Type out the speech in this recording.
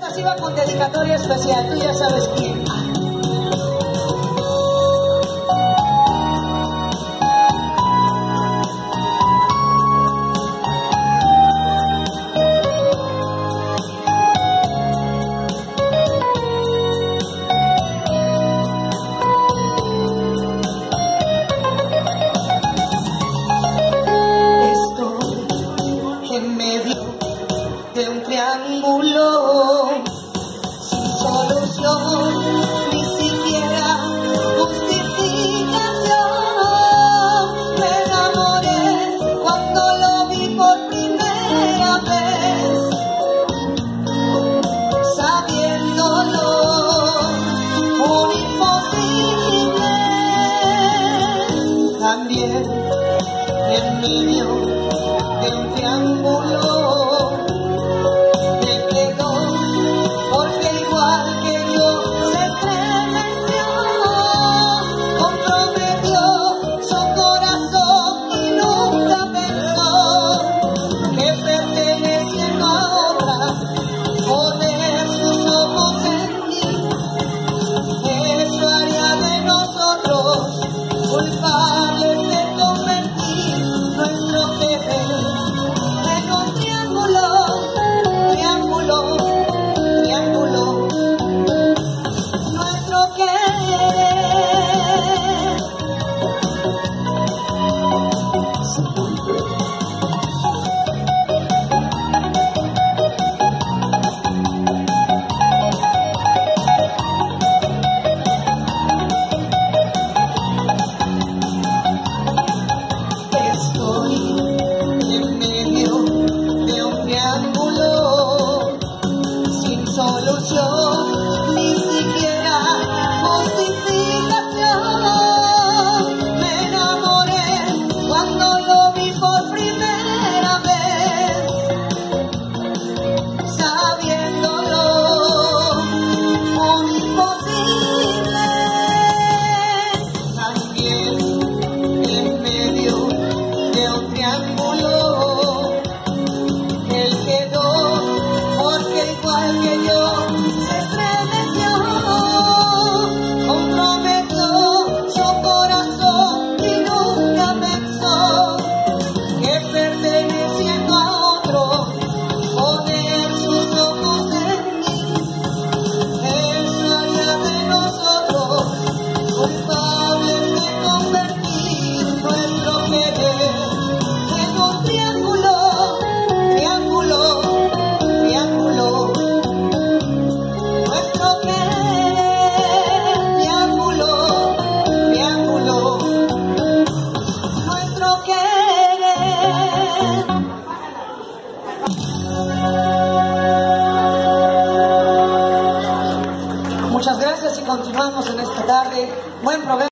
Esta sí va con dedicatoria especial, tú ya sabes quién. Ni siquiera justificación. Me enamoré cuando lo vi por primera vez. Sabiendo lo imposible, también el niño, el triángulo. triángulo continuamos en esta tarde. Buen provecho.